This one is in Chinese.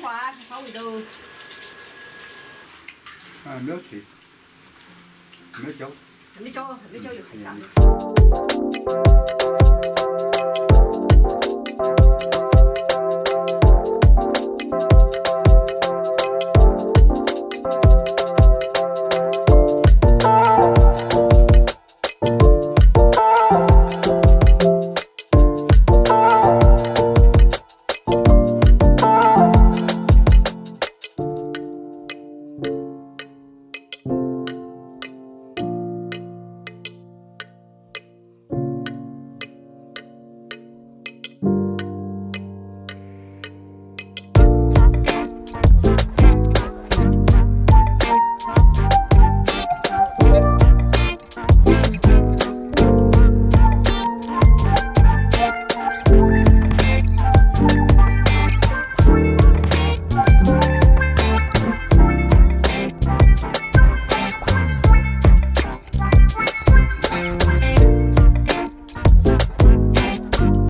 花稍微都啊，没有水，没交，还没浇，还没浇就开嗯。